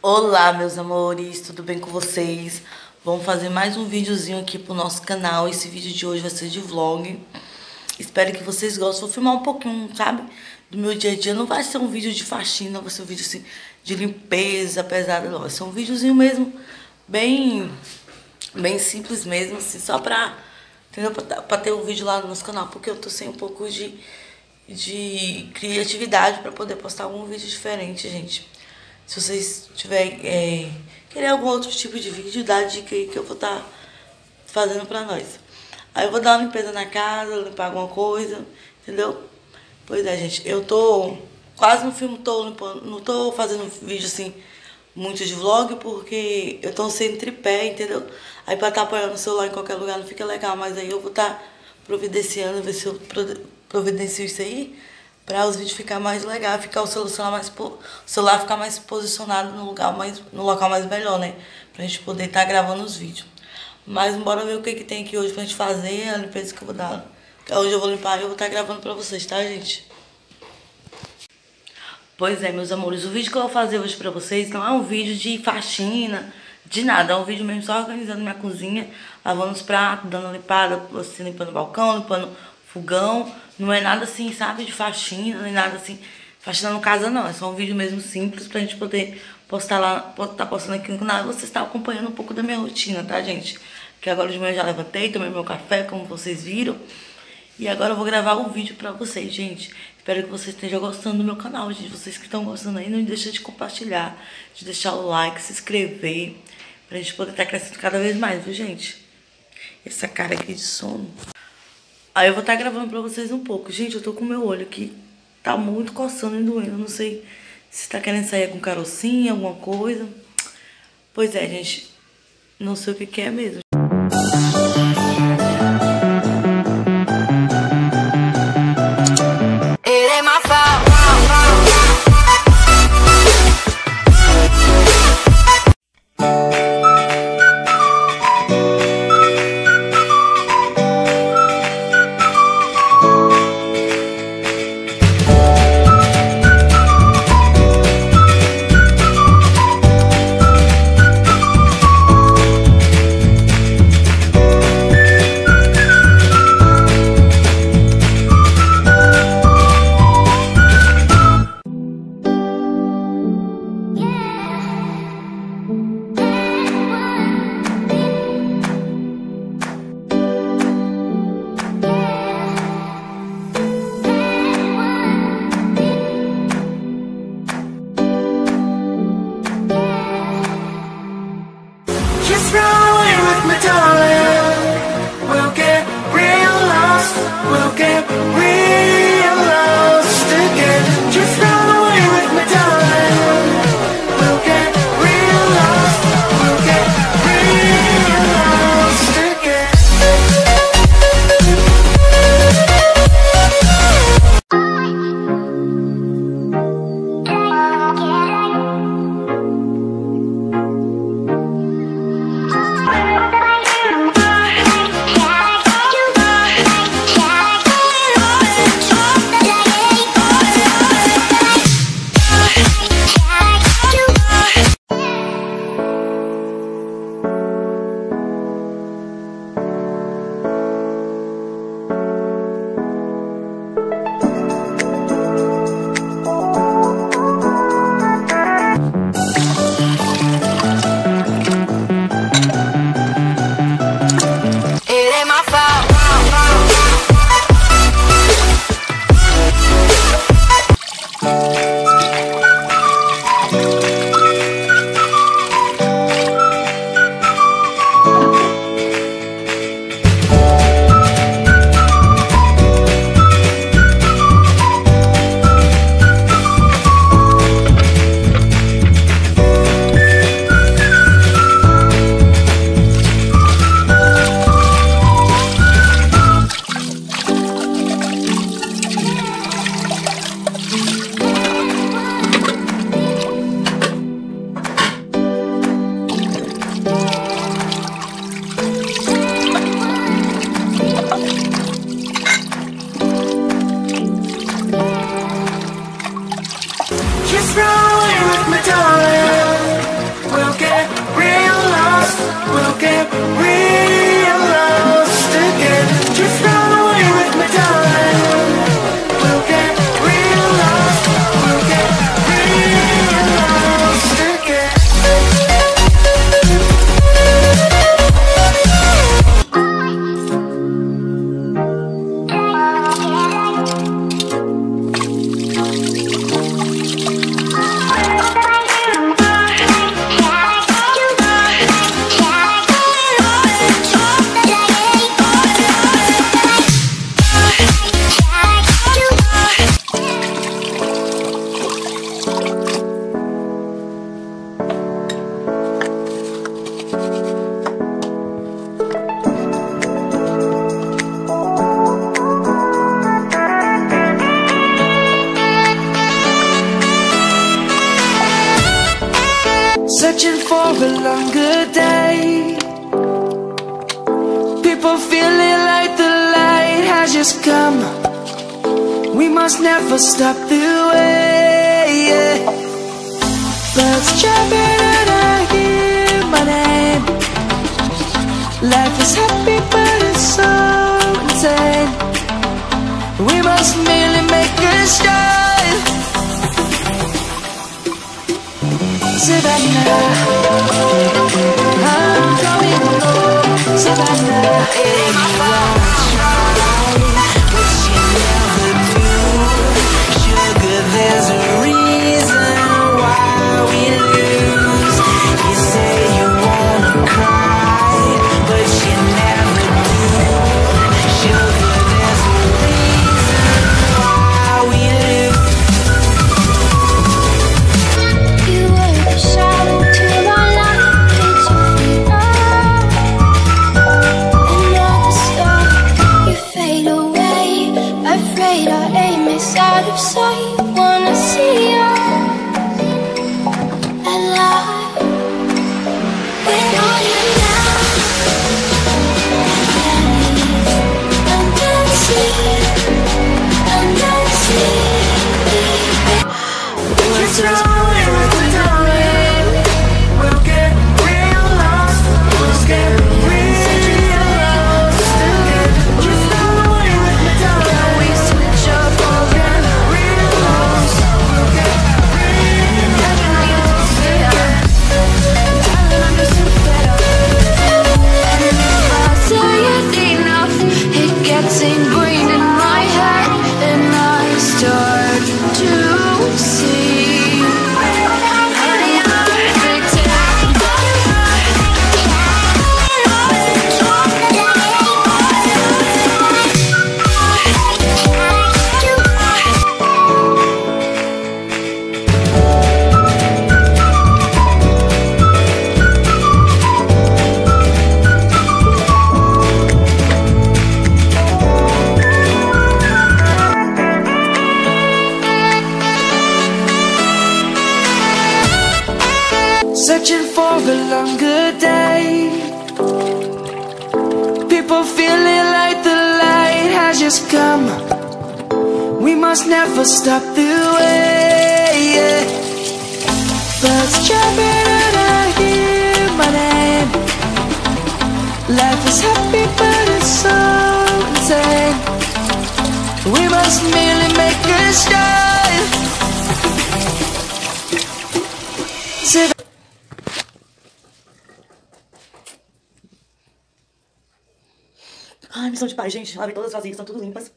Olá, meus amores, tudo bem com vocês? Vamos fazer mais um videozinho aqui pro nosso canal. Esse vídeo de hoje vai ser de vlog. Espero que vocês gostem. Vou filmar um pouquinho, sabe? Do meu dia a dia. Não vai ser um vídeo de faxina, vai ser um vídeo assim de limpeza pesada, não. Vai ser um videozinho mesmo bem, bem simples mesmo, assim, só pra, entendeu? Pra, pra ter um vídeo lá no nosso canal, porque eu tô sem um pouco de, de criatividade pra poder postar algum vídeo diferente, gente. Se vocês tiverem, é, querer algum outro tipo de vídeo, dá dica aí que eu vou estar tá fazendo pra nós. Aí eu vou dar uma limpeza na casa, limpar alguma coisa, entendeu? Pois é, gente, eu tô quase no filme, tô limpando, não tô fazendo vídeo assim, muito de vlog, porque eu tô sem tripé, entendeu? Aí pra estar tá apoiando o celular em qualquer lugar não fica legal, mas aí eu vou estar tá providenciando, ver se eu providencio isso aí para os vídeos ficar mais legal, ficar o celular mais o celular ficar mais posicionado no lugar mais no local mais melhor, né? Pra gente poder estar tá gravando os vídeos. Mas bora ver o que que tem aqui hoje pra gente fazer, a limpeza que eu vou dar. Hoje eu vou limpar e eu vou estar tá gravando pra vocês, tá, gente? Pois é, meus amores, o vídeo que eu vou fazer hoje pra vocês não é um vídeo de faxina, de nada. É um vídeo mesmo só organizando minha cozinha, lavando os pratos, dando limpada, assim, limpando o balcão, limpando fogão. Não é nada assim, sabe, de faxina, nem nada assim. Faxina no casa não, é só um vídeo mesmo simples pra gente poder postar lá, tá postando aqui no canal. E você está acompanhando um pouco da minha rotina, tá, gente? Que agora de manhã eu já levantei, tomei meu café, como vocês viram. E agora eu vou gravar um vídeo pra vocês, gente. Espero que vocês estejam gostando do meu canal, gente. Vocês que estão gostando aí, não deixa de compartilhar, de deixar o like, se inscrever. Pra gente poder estar tá crescendo cada vez mais, viu, gente? Essa cara aqui de sono. Aí eu vou estar tá gravando pra vocês um pouco. Gente, eu tô com meu olho aqui. Tá muito coçando e doendo. Não sei se tá querendo sair com carocinha, alguma coisa. Pois é, gente. Não sei o que, que é mesmo. We never stop the way. Yeah. Birds jumping and I hear my name. Life is happy, but it's so insane. We must merely make a start. Savannah, I'm coming home. Savannah, stop the way. Yeah. Birds jumping and I hear my name. Life is happy, but it's so insane. We must merely make a start. Ai, missão de paz, gente. Lavei todas as vasilhas, estão tudo limpas.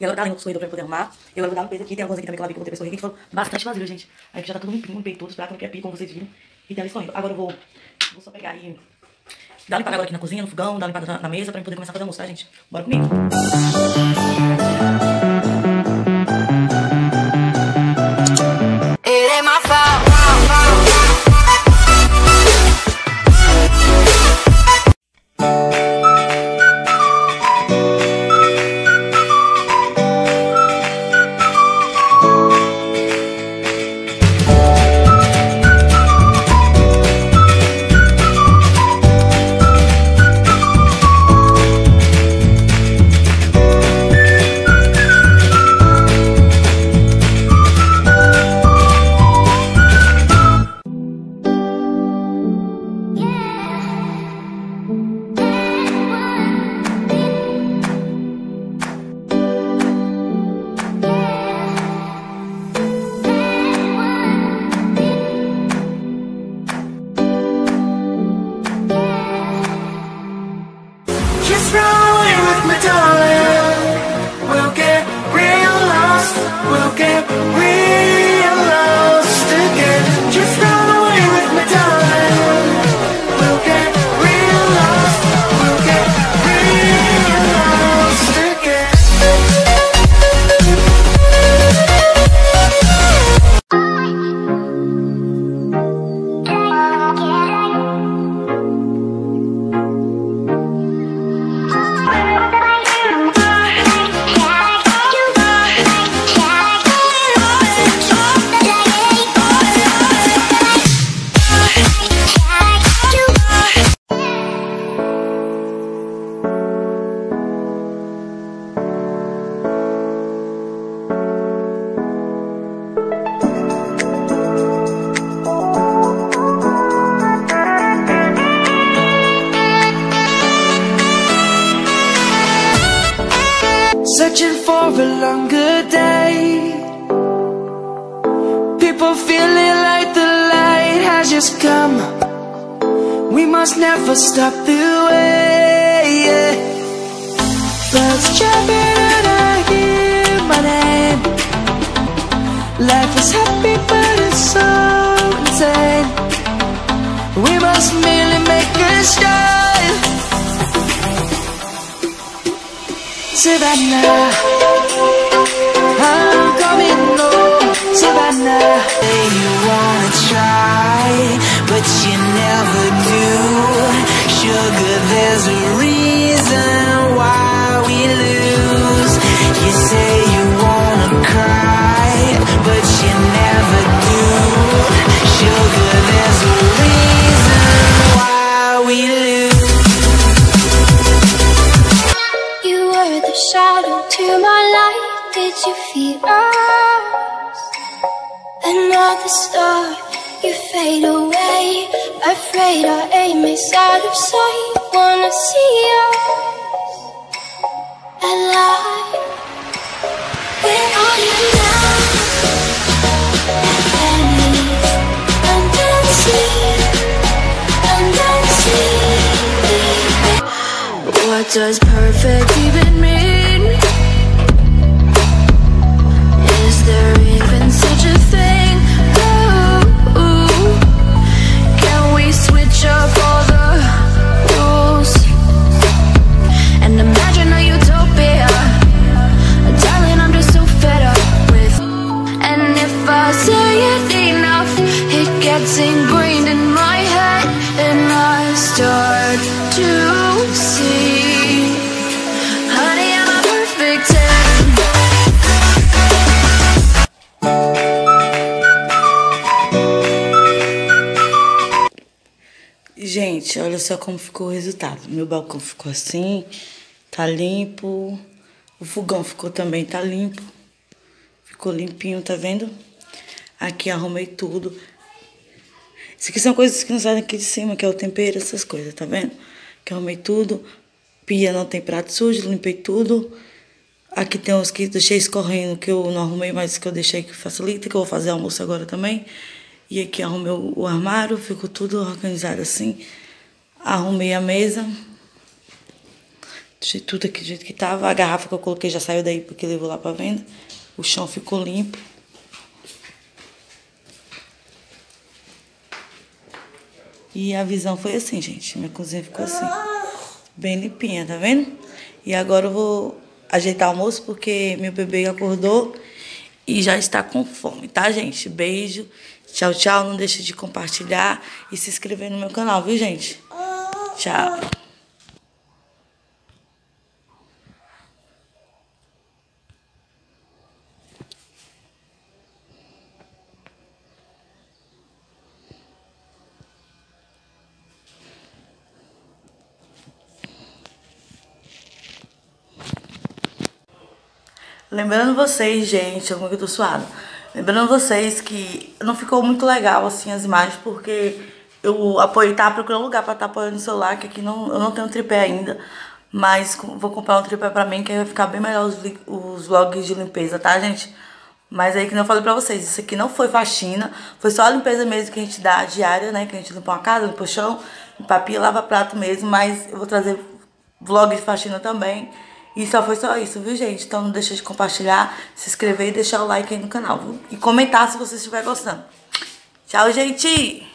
E agora tá limpo o escorredor pra eu poder arrumar. Eu vou dar um peso aqui. Tem algumas aqui também que eu lavei com outra pessoa aqui, que foram bastante vasilhas, gente. Aí já tá tudo limpinho, limpei todos, prato, limpei a pia, como vocês viram. E tá escorrendo. Agora eu vou, vou só pegar e dar uma limpada agora aqui na cozinha, no fogão, dar uma limpada na, na mesa pra eu poder começar a fazer almoço, tá, gente? Bora comigo. Stop the way. Yeah. Birds chirping and I hear my name. Life is happy, but it's so insane. We must merely make a start. Savannah, I'm coming home. Savannah, say you wanna try, but you never do. Sugar, there's a reason just só como ficou o resultado. Meu balcão ficou assim, tá limpo. O fogão ficou também, tá limpo. Ficou limpinho, tá vendo? Aqui arrumei tudo. Isso aqui são coisas que não saem aqui de cima, que é o tempero, essas coisas, tá vendo? Que arrumei tudo. Pia não tem prato sujo, limpei tudo. Aqui tem uns que deixei escorrendo, que eu não arrumei, mas que eu deixei que facilita, que eu vou fazer almoço agora também. E aqui arrumei o armário, ficou tudo organizado assim. Arrumei a mesa. Deixei tudo aqui do jeito que tava. A garrafa que eu coloquei já saiu daí porque levou lá pra venda. O chão ficou limpo. E a visão foi assim, gente. Minha cozinha ficou assim. Bem limpinha, tá vendo? E agora eu vou ajeitar o almoço porque meu bebê acordou e já está com fome, tá, gente? Beijo. Tchau, tchau. Não deixe de compartilhar e se inscrever no meu canal, viu, gente? Tchau. Lembrando vocês, gente, como que eu tô suada. Lembrando vocês que não ficou muito legal assim as imagens, porque eu apoiei, tava procurando lugar pra estar apoiando o celular, que aqui não, eu não tenho tripé ainda. Mas vou comprar um tripé pra mim, que vai ficar bem melhor os, os vlogs de limpeza, tá, gente? Mas aí que não falei pra vocês, isso aqui não foi faxina, foi só a limpeza mesmo que a gente dá diária, né? Que a gente limpa uma casa, limpa o chão, limpa a pia, lava prato mesmo, mas eu vou trazer vlog de faxina também. E só foi só isso, viu, gente? Então não deixa de compartilhar, se inscrever e deixar o like aí no canal, viu? E comentar se você estiver gostando. Tchau, gente!